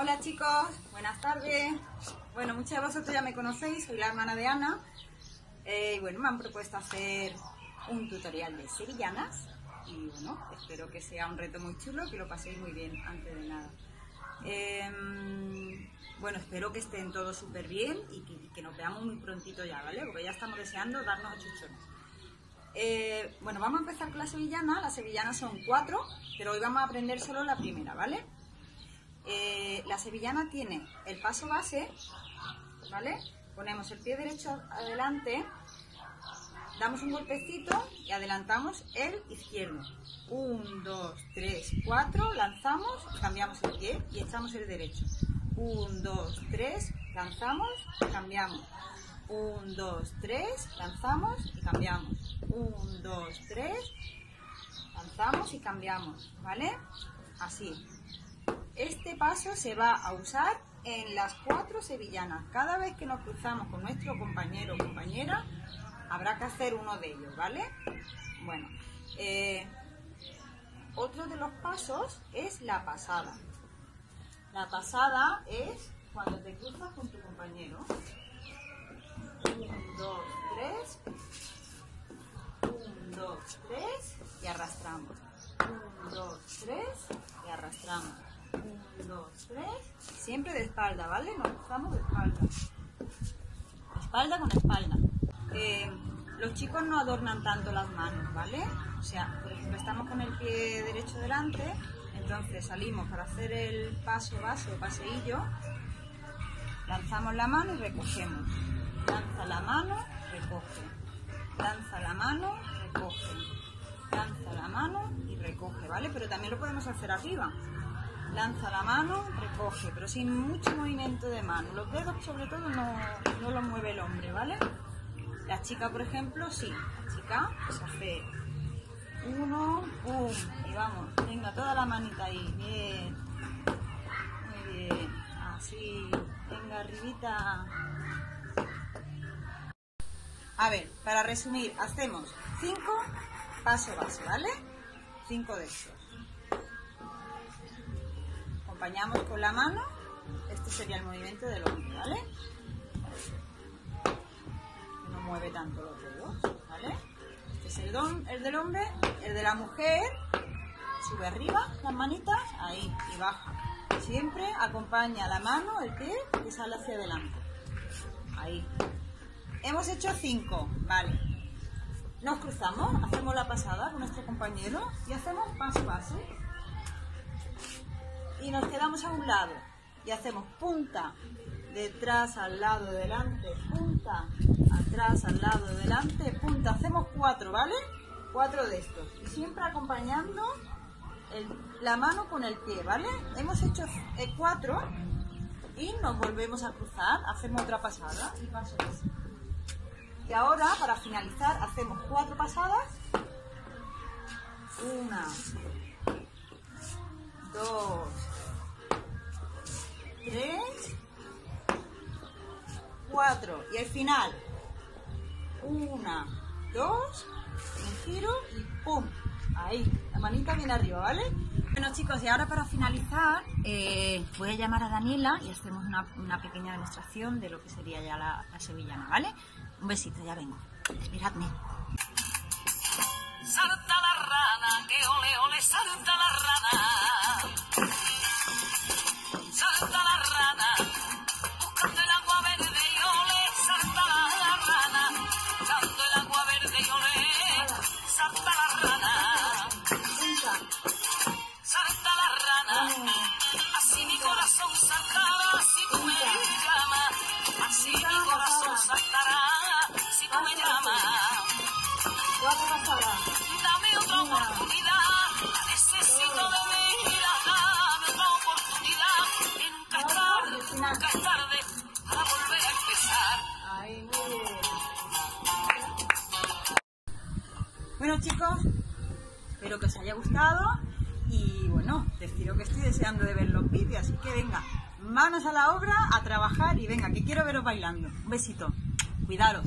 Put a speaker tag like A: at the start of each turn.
A: Hola chicos, buenas tardes. Bueno, muchos de vosotros ya me conocéis, soy la hermana de Ana. Eh, y bueno, me han propuesto hacer un tutorial de sevillanas. Y bueno, espero que sea un reto muy chulo, que lo paséis muy bien antes de nada. Em, bueno, espero que estén todos súper bien y que, nos veamos muy prontito ya, ¿vale? Porque ya estamos deseando darnos a chuchones. Eh, bueno, vamos a empezar con la sevillana. Las sevillanas son cuatro, pero hoy vamos a aprender solo la primera, ¿vale? Eh, la sevillana tiene el paso base, ¿vale? Ponemos el pie derecho adelante, damos un golpecito y adelantamos el izquierdo. Un, dos, tres, cuatro, lanzamos, cambiamos el pie y echamos el derecho. Un, dos, tres, lanzamos, cambiamos. Un, dos, tres, lanzamos y cambiamos. Un, dos, tres, lanzamos y cambiamos, ¿vale? Así. Este paso se va a usar en las cuatro sevillanas. Cada vez que nos cruzamos con nuestro compañero o compañera, habrá que hacer uno de ellos, ¿vale? Bueno, eh, otro de los pasos es la pasada. La pasada es cuando te cruzas con tu compañero. Un, dos, tres. Un, dos, tres. Y arrastramos. Un, dos, tres. Y arrastramos. 1, 2, 3. Siempre de espalda, ¿vale? Nos cruzamos de espalda. Espalda con espalda. Eh, los chicos no adornan tanto las manos, ¿vale? O sea, por ejemplo, estamos con el pie derecho delante, entonces salimos para hacer el paso base o paseillo, lanzamos la mano y recogemos. Lanza la mano, recoge. Lanza la mano, recoge. Lanza la mano y recoge, ¿vale? Pero también lo podemos hacer arriba lanza la mano, recoge, pero sin mucho movimiento de mano. Los dedos sobre todo no, no los mueve el hombre, ¿vale? La chica, por ejemplo, sí. La chica se hace uno, pum, y vamos, venga, toda la manita ahí, bien, muy bien, así, venga, arribita. A ver, para resumir, hacemos cinco paso base, ¿vale? Cinco de estos acompañamos con la mano. Este sería el movimiento del hombre, ¿vale? No mueve tanto los dedos, ¿vale? Este es el, don, el del hombre, el de la mujer. Sube arriba las manitas, ahí, y baja. Siempre acompaña la mano, el pie, que sale hacia adelante. Ahí. Hemos hecho cinco, vale. Nos cruzamos, hacemos la pasada con nuestro compañero y hacemos paso a paso y nos quedamos a un lado y hacemos punta, detrás, al lado, delante, punta, atrás, al lado, delante, punta. Hacemos cuatro, ¿vale? Cuatro de estos. Y siempre acompañando la mano con el pie, ¿vale? Hemos hecho eh, cuatro y nos volvemos a cruzar, hacemos otra pasada y paso Y ahora, para finalizar, hacemos cuatro pasadas. Una, dos, cuatro. Y al final, una, dos, un giro y ¡pum! Ahí, la manita bien arriba, ¿vale? Bueno chicos, y ahora para finalizar eh, voy a llamar a Daniela y hacemos una, pequeña demostración de lo que sería ya la, sevillana, ¿vale? Un besito, ya vengo. Esperadme. Salta la rana, que ole ole, salta la rana. Bueno chicos, espero que os haya gustado y bueno, deciros que estoy deseando de ver los vídeos, así que venga, manos a la obra, a trabajar y venga, que quiero veros bailando. Un besito, cuidaros.